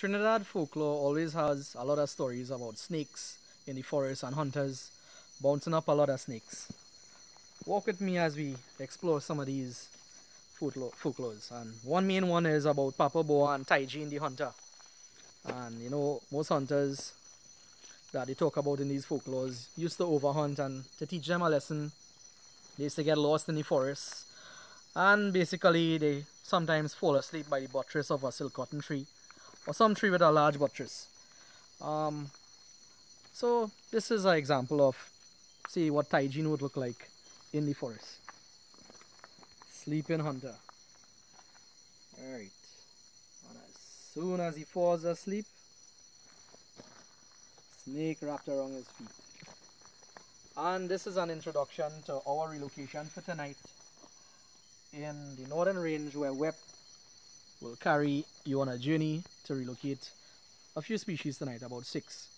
Trinidad folklore always has a lot of stories about snakes in the forest and hunters bouncing up a lot of snakes. Walk with me as we explore some of these folklores. And one main one is about Papa Bois and Taijin the hunter. And you know, most hunters that they talk about in these folklores used to overhunt and to teach them a lesson, they used to get lost in the forest. And basically, they sometimes fall asleep by the buttress of a silk cotton tree or some tree with a large buttress. Um, so this is an example of see what Taijin would look like in the forest. Sleeping hunter. Alright. As soon as he falls asleep, snake wrapped around his feet. And this is an introduction to our relocation for tonight in the northern range where WEP will carry you on a journey to relocate a few species tonight, about six.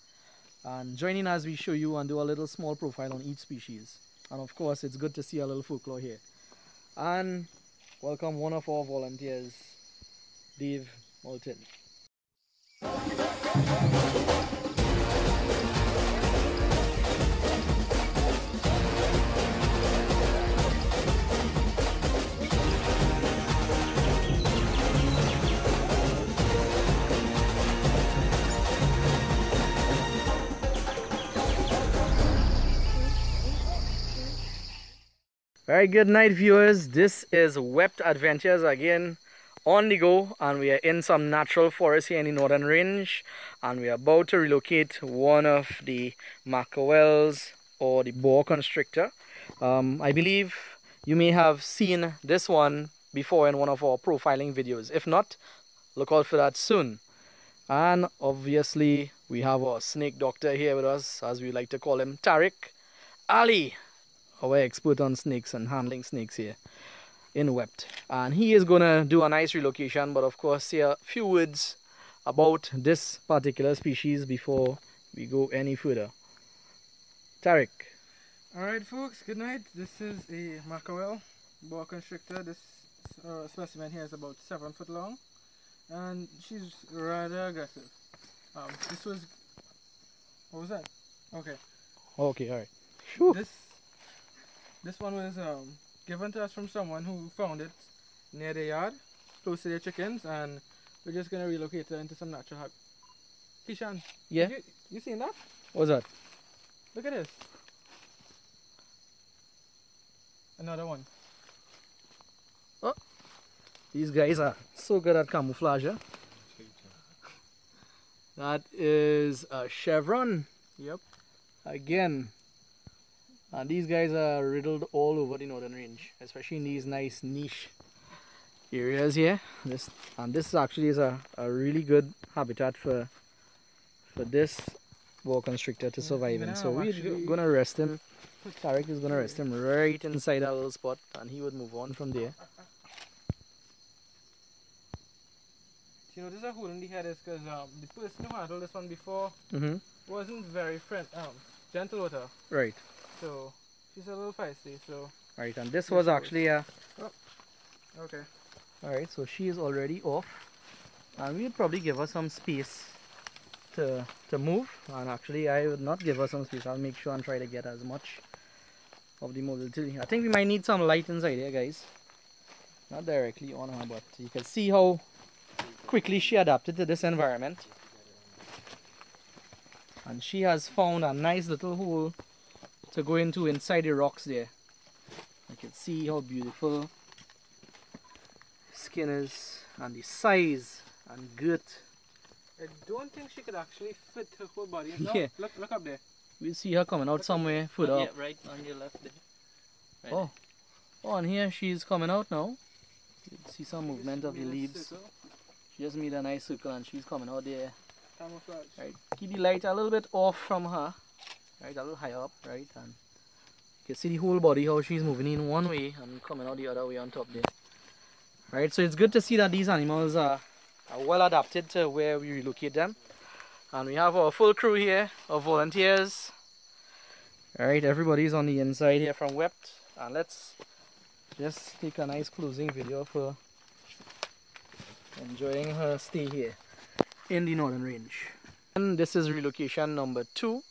And joining as we show you and do a little small profile on each species. And of course, it's good to see a little folklore here. And welcome one of our volunteers, Dave Moulton. Very good night viewers. This is Wept Adventures again on the go and we are in some natural forest here in the northern range and we are about to relocate one of the Macajuels or the boa constrictor. Um, I believe you may have seen this one before in one of our profiling videos. If not, look out for that soon. And obviously we have our snake doctor here with us as we like to call him Tariq Ali our expert on snakes and handling snakes here in Wept. And he is going to do a nice relocation, but of course say a few words about this particular species before we go any further. Tariq. Alright folks, good night. This is a macajuel boa constrictor. This uh, specimen here is about 7 foot long and she's rather aggressive. Um, this was, what was that? Okay. Okay, alright. This this one was um, given to us from someone who found it near their yard, close to their chickens, and we're just going to relocate it into some natural habitat. Kishan, yeah? You, you seen that? What's that? Look at this. Another one. Oh, these guys are so good at camouflage. Huh? That is a chevron. Yep. Again, and these guys are riddled all over the northern range, especially in these nice niche areas here. This and this actually is a, a really good habitat for for this boa constrictor to survive in. So we're gonna rest him. Tariq is gonna rest him right inside that little spot and he would move on from there. You know, this is a hole in the head is because um, the person who handled this one before mm -hmm. wasn't very friend um, gentle with her. Right. So she's a little feisty. So. Right, and this was actually a. Oh. Okay. All right, so she is already off, and we'd probably give her some space to to move. And actually, I would not give her some space. I'll make sure and try to get as much of the mobility. I think we might need some light inside here, guys. Not directly on her, but you can see how quickly she adapted to this environment. And she has found a nice little hole to go into inside the rocks there. You can see how beautiful skin is and the size and girth. I don't think she could actually fit her whole body. No, yeah. Look, look up there. We'll see her coming out look somewhere further yeah, right on your left there. Right oh. Oh, and here she's coming out now. You see some movement of the leaves. She just made a nice circle and she's coming out there. Camouflage. Right. Keep the light a little bit off from her right a little higher up right and you can see the whole body how she's moving in one way and coming out the other way on top there right so it's good to see that these animals are, are well adapted to where we relocate them and we have our full crew here of volunteers Alright, everybody's on the inside here from Wept and let's just take a nice closing video for enjoying her stay here in the northern range. And this is relocation number two.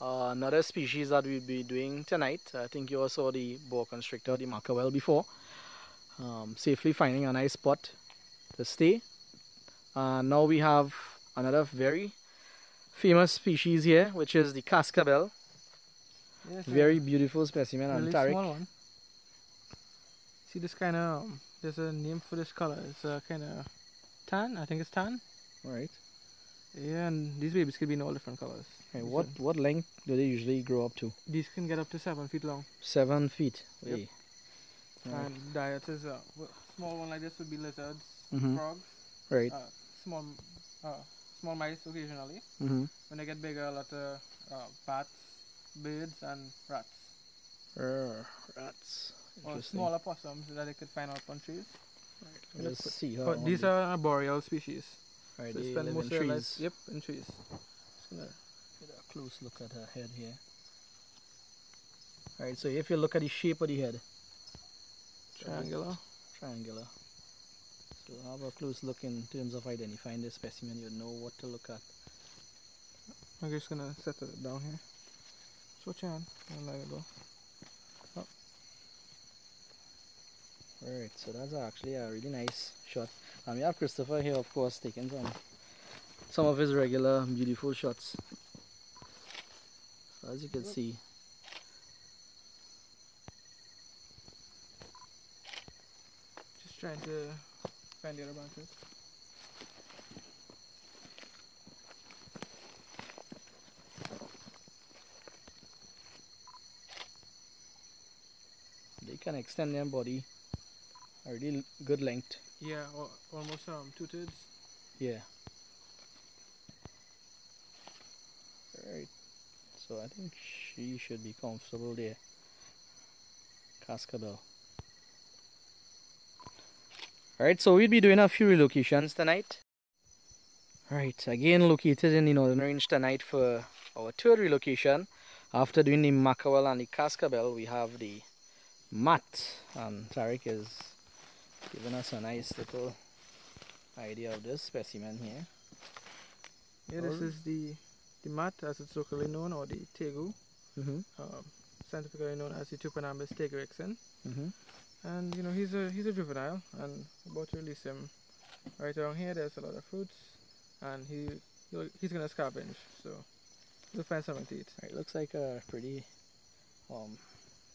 Uh, another species that we'll be doing tonight. I think you all saw the boa constrictor, the Macajuel before. Um, safely finding a nice spot to stay. Uh, now we have another very famous species here, which is the cascabel. Yes, Very beautiful specimen, really and Tariq. small one. See this kind of um, there's a name for this color. It's a kind of tan. I think it's tan. Right. Yeah, and these babies could be in all different colors. Okay, what one. what length do they usually grow up to? These can get up to seven feet long. Seven feet. Yep. Hey. Right. And diet is uh, small one like this would be lizards, Mhm. frogs, Right. uh, small uh, small mice occasionally. Mm-hmm. When they get bigger, a lot of uh, bats, birds, and rats. rats. Or smaller possums that they could find out on trees. Let's see how But these the- are boreal species. Right, So they spend most of their life, yep, in trees. Just gonna Get a close look at her head here. Alright, so if you look at the shape of the head, triangular. triangular. So have a close look in terms of identifying the specimen, you know what to look at. I'm just gonna set it down here. Switch on and let it go. Alright, so that's actually a really nice shot. And we have Christopher here, of course, taking some some of his regular beautiful shots. So as you can see, Just trying to find the other branches. they can extend their body a really good length. Yeah, al- almost um two thirds. Yeah. Alright. So I think she should be comfortable there. Cascabel. Alright, so we'll be doing a few relocations tonight. Alright, again located in the Northern Range tonight for our third relocation. After doing the Macajuel and the Cascabel, we have the Mat. And Tariq is giving us a nice little idea of this specimen here. Yeah, this is the the mat as it's locally known, or the tegu, Mm-hmm. um, scientifically known as the Tupinambis teguixin. Mm-hmm. And you know he's a he's a juvenile, and about to release him. Right around here, there's a lot of fruits, and he he'll, he's gonna scavenge, so he'll find something to eat. Right, looks like a pretty um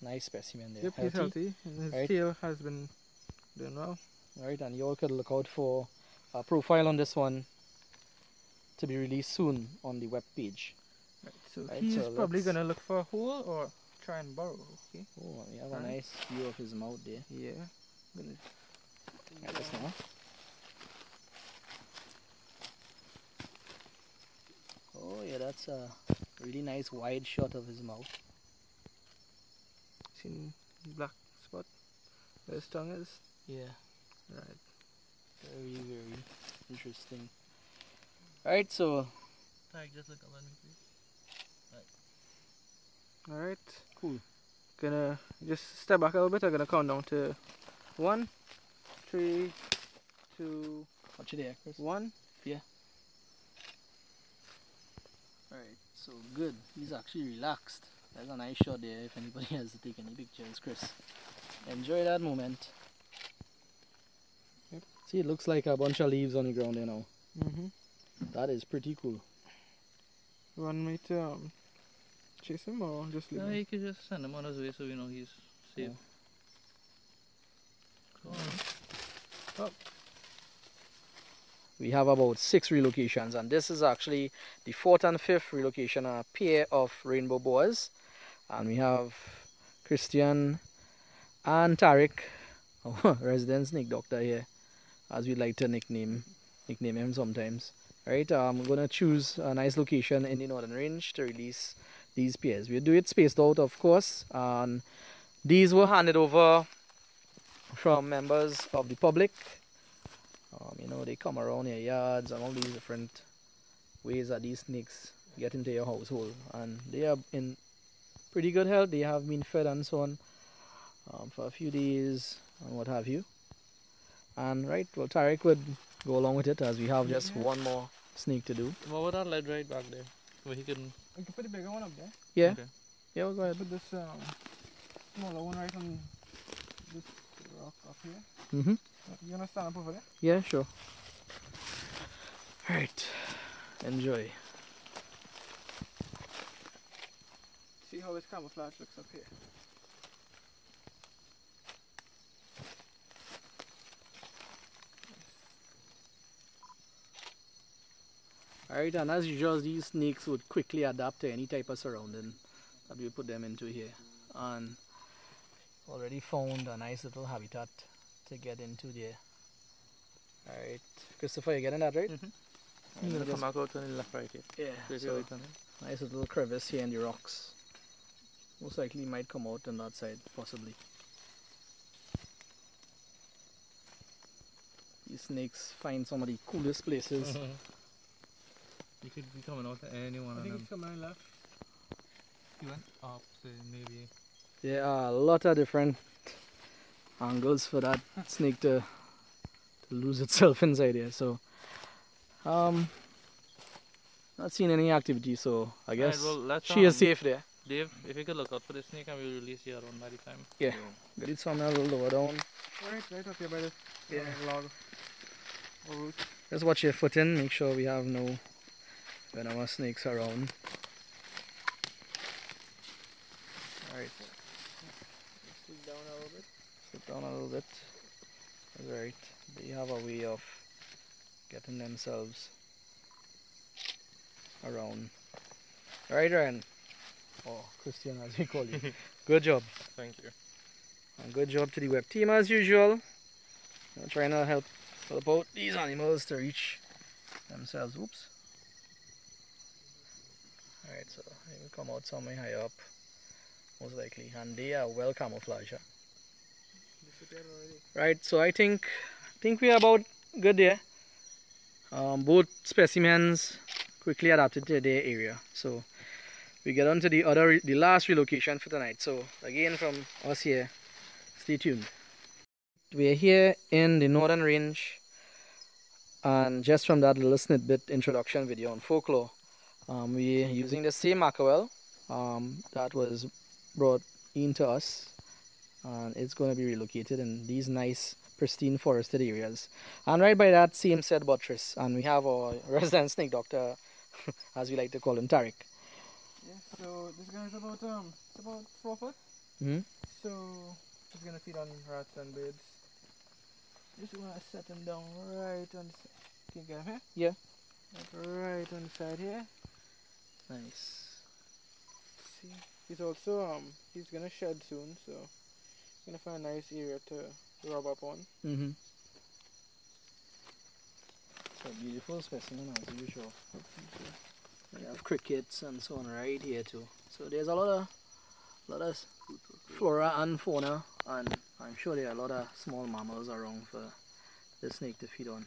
nice specimen there. Yep, he's healthy, and his Right. tail has been doing well. Alright, and you all could look out for a profile on this one to be released soon on the web page. Right, so Right, he's so probably gonna look for a hole or try and burrow. Okay. Oh, we have a nice view of his mouth there. Yeah. Gonna Right, just now. Oh yeah, that's a really nice wide shot of his mouth. seen black spot where his tongue is. Yeah. Right. Very, very interesting. Alright, so just look up at me, please. All right. Cool. Gonna just step back a little bit. I'm gonna count down to one, three, two, Watch it there, Chris. one. Yeah. Alright, so good. He's actually relaxed. That's a nice shot there if anybody has to take any pictures, Chris. Enjoy that moment. Yep. See, it looks like a bunch of leaves on the ground you know. Mm-hmm. That is pretty cool. You want me to um, chase him or just leave No, him? you could just send him on his way so we know he's safe. Go on. We have about six relocations, and this is actually the fourth and fifth relocation, a pair of rainbow boas. And we have Christian and Tariq, our resident snake doctor here, as we like to nickname nickname him sometimes. Right, I'm gonna choose a nice location in the northern range to release these pairs. We'll do it spaced out, of course, and these were handed over from members of the public um, you know, they come around your yards and all these different ways that these snakes get into your household. And they are in pretty good health. They have been fed and so on um, for a few days and what have you. And right, well, Tariq would go along with it as we have just Yeah. one more snake to do. What would that ledge right back there? Where he can. You can put the bigger one up there. Yeah, Okay. yeah, we'll go ahead. Put this um, smaller one right on this rock up here. Mm-hmm. You gonna stand up over there? Yeah, sure. Alright, enjoy. See how his camouflage looks up here. Alright, and as usual, these snakes would quickly adapt to any type of surrounding that we put them into here. And already found a nice little habitat to get into there. Alright, Christopher, you getting that right? Mm-hmm. I'm I'm gonna come back out on the left right here. Yeah, Straight so right on it. nice little crevice here in the rocks. Most likely might come out on that side, possibly. These snakes find some of the coolest places. You could be coming out to any one I of think them. it's coming left. He went up, say maybe. There are a lot of different angles for that snake to, to lose itself inside here. So, um, not seeing any activity. So I guess well, let's, she is um, safe there. Dave, if you could look out for the snake and we'll release you around by the time. Yeah. Get it somewhere a little lower down. Right, right up here by the Yeah. log. Or root. Just watch your foot in. Make sure we have no venomous snakes are on. Alright. Sleep down a little bit. Sit down a little bit. Alright. They have a way of getting themselves around. Alright, Ryan. Oh, Christian, as we call you. good job. Thank you. And good job to the web team as usual. We're trying to help help out these animals to reach themselves. Oops. Alright, so they will come out somewhere high up, most likely. And they are well camouflaged. Right, so I think I think we are about good there. Um, both specimens quickly adapted to their area. So we get on to the other, the last relocation for tonight. So again from us here, stay tuned. We're here in the northern range, and just from that little snippet introduction video on folklore, um, we're using the same macajuel um, that was brought into us and it's going to be relocated in these nice pristine forested areas and right by that same said buttress and we have our resident snake doctor as we like to call him Tariq Yeah, so this guy's about um about four foot. hmm So he's gonna feed on rats and birds. Just wanna set him down right on the side. Can you get him here? Yeah. Like right on the side here. Nice See. He's also um he's gonna shed soon, so gonna find a nice area to rub up on. mm-hmm. it's a beautiful specimen as usual we have crickets and so on right here too so there's a lot of lot of flora and fauna and I'm sure there are a lot of small mammals around for the snake to feed on